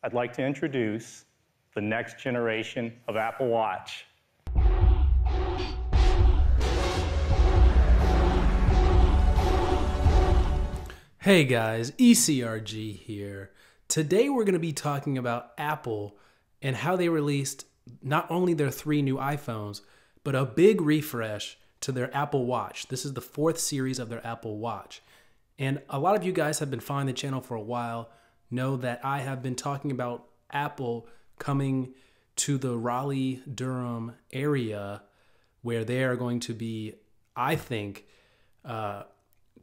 I'd like to introduce the next generation of Apple Watch. Hey guys, ECRG here. Today we're going to be talking about Apple and how they released not only their three new iPhones, but a big refresh to their Apple Watch. This is the fourth series of their Apple Watch. And a lot of you guys have been following the channel for a while, know that I have been talking about Apple coming to the Raleigh Durham area where they are going to be, I think, uh,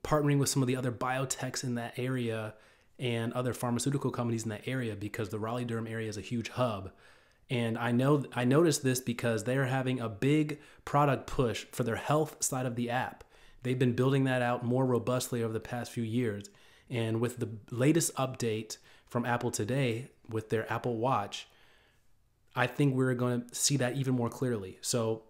partnering with some of the other biotechs in that area and other pharmaceutical companies in that area because the Raleigh Durham area is a huge hub. And I know I noticed this because they're having a big product push for their health side of the app. They've been building that out more robustly over the past few years. And with the latest update from Apple today with their Apple Watch, I think we're going to see that even more clearly. So,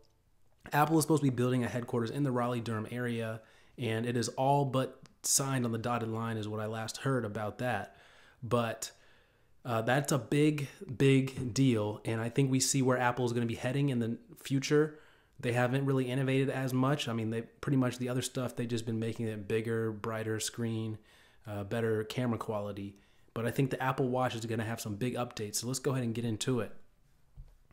Apple is supposed to be building a headquarters in the Raleigh Durham area and it is all but signed on the dotted line, is what I last heard about that. But uh, that's a big, big deal, and I think we see where Apple is going to be heading in the future. They haven't really innovated as much. I mean, they pretty much the other stuff they've just been making it bigger, brighter screen, uh, better camera quality. But I think the Apple Watch is going to have some big updates. So let's go ahead and get into it.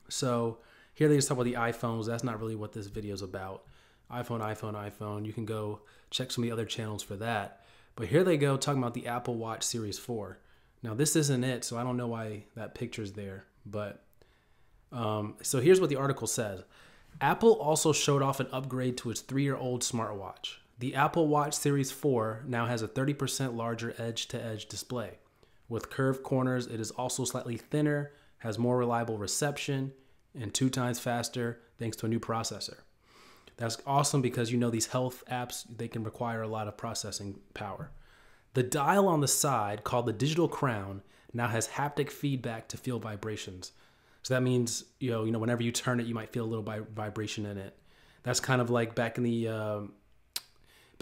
So here they just talk about the iPhones. That's not really what this video is about iPhone, iPhone, iPhone. You can go check some of the other channels for that. But here they go talking about the Apple Watch Series 4. Now, this isn't it, so I don't know why that picture's there. But um, so here's what the article says Apple also showed off an upgrade to its three year old smartwatch. The Apple Watch Series 4 now has a 30% larger edge to edge display. With curved corners, it is also slightly thinner, has more reliable reception, and two times faster thanks to a new processor. That's awesome because you know these health apps they can require a lot of processing power. The dial on the side called the digital crown now has haptic feedback to feel vibrations. So that means you know you know whenever you turn it you might feel a little vibration in it. That's kind of like back in the um,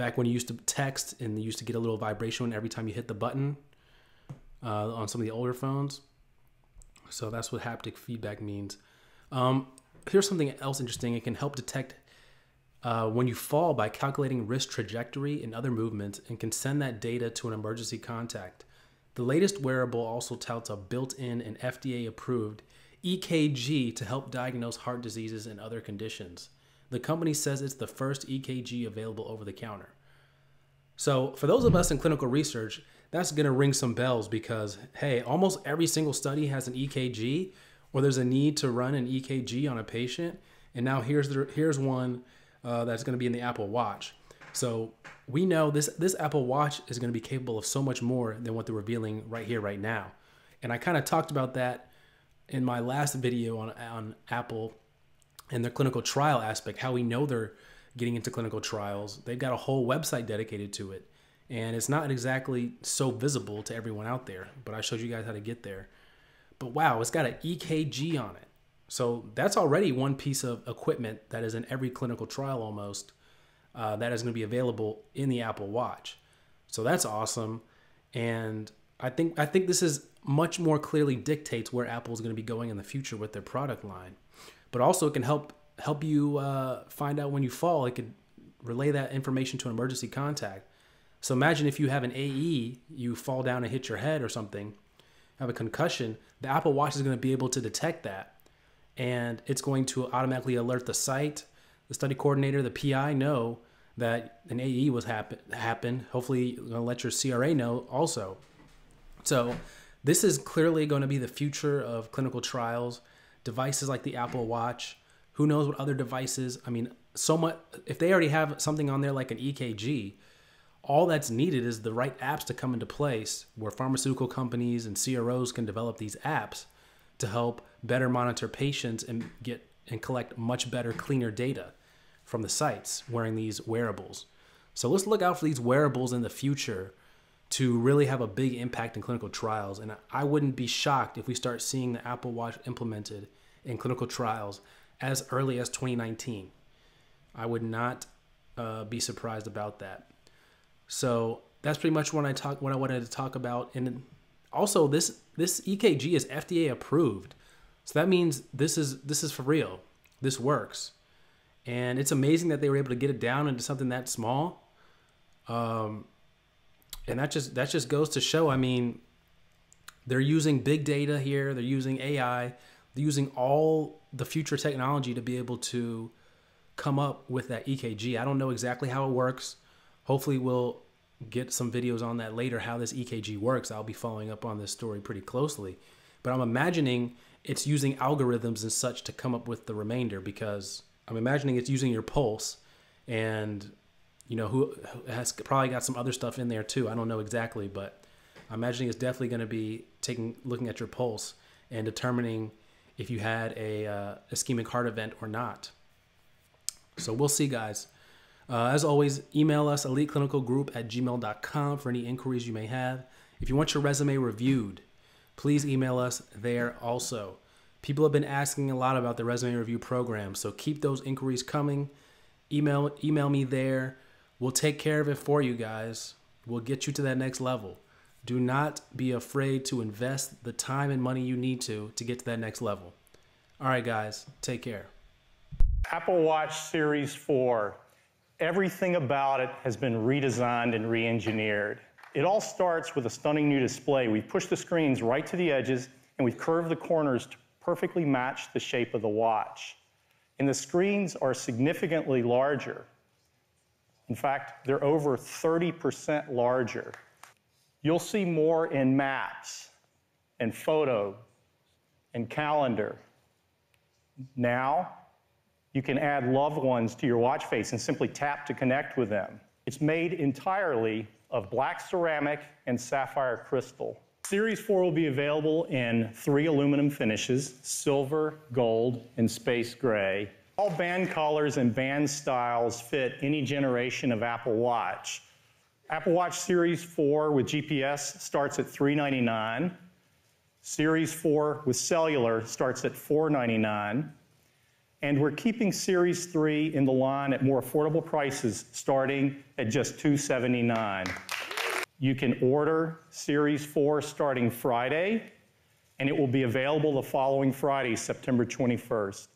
back when you used to text and you used to get a little vibration every time you hit the button uh, on some of the older phones. So that's what haptic feedback means. Um, here's something else interesting. It can help detect uh, when you fall by calculating wrist trajectory and other movements and can send that data to an emergency contact. The latest wearable also touts a built in and FDA approved EKG to help diagnose heart diseases and other conditions. The company says it's the first EKG available over the counter. So, for those of us in clinical research, that's going to ring some bells because, hey, almost every single study has an EKG or there's a need to run an EKG on a patient. And now here's, the, here's one uh, that's going to be in the Apple Watch. So we know this this Apple Watch is going to be capable of so much more than what they're revealing right here, right now. And I kind of talked about that in my last video on on Apple and their clinical trial aspect. How we know they're getting into clinical trials. They've got a whole website dedicated to it, and it's not exactly so visible to everyone out there. But I showed you guys how to get there. But wow, it's got an EKG on it. So that's already one piece of equipment that is in every clinical trial almost uh, that is going to be available in the Apple Watch. So that's awesome, and I think I think this is much more clearly dictates where Apple is going to be going in the future with their product line. But also, it can help help you uh, find out when you fall. It could relay that information to an emergency contact. So imagine if you have an AE, you fall down and hit your head or something, have a concussion. The Apple Watch is going to be able to detect that and it's going to automatically alert the site, the study coordinator, the PI know that an AE was happen happen. Hopefully, going to let your CRA know also. So, this is clearly going to be the future of clinical trials. Devices like the Apple Watch. Who knows what other devices? I mean, so much. If they already have something on there like an EKG, all that's needed is the right apps to come into place where pharmaceutical companies and CROs can develop these apps to help better monitor patients and get and collect much better, cleaner data from the sites wearing these wearables. So let's look out for these wearables in the future to really have a big impact in clinical trials. And I wouldn't be shocked if we start seeing the Apple Watch implemented in clinical trials as early as 2019. I would not uh, be surprised about that. So that's pretty much what I talk what I wanted to talk about. And Also, this this EKG is FDA approved, so that means this is this is for real. This works, and it's amazing that they were able to get it down into something that small. Um, and that just that just goes to show. I mean, they're using big data here. They're using AI. They're using all the future technology to be able to come up with that EKG. I don't know exactly how it works. Hopefully, we'll get some videos on that later how this EKG works. I'll be following up on this story pretty closely. But I'm imagining it's using algorithms and such to come up with the remainder because I'm imagining it's using your pulse and you know who has probably got some other stuff in there too. I don't know exactly, but I'm imagining it's definitely going to be taking looking at your pulse and determining if you had a uh, ischemic heart event or not. So we'll see, guys. Uh, as always, email us eliteclinicalgroup at gmail.com for any inquiries you may have. If you want your resume reviewed, please email us there also. People have been asking a lot about the resume review program, so keep those inquiries coming. Email email me there. We'll take care of it for you guys. We'll get you to that next level. Do not be afraid to invest the time and money you need to to get to that next level. All right, guys, take care. Apple Watch Series 4, everything about it has been redesigned and re engineered. It all starts with a stunning new display. We've pushed the screens right to the edges and we've curved the corners to perfectly match the shape of the watch. And the screens are significantly larger. In fact, they're over 30% larger. You'll see more in maps and photo and calendar. Now, you can add loved ones to your watch face and simply tap to connect with them. It's made entirely of black ceramic and sapphire crystal. Series 4 will be available in three aluminum finishes, silver, gold, and space gray. All band colors and band styles fit any generation of Apple Watch. Apple Watch Series 4 with GPS starts at 399. Series 4 with cellular starts at 499. And we're keeping Series 3 in the line at more affordable prices starting at just 279. You can order Series 4 starting Friday, and it will be available the following Friday, September 21st.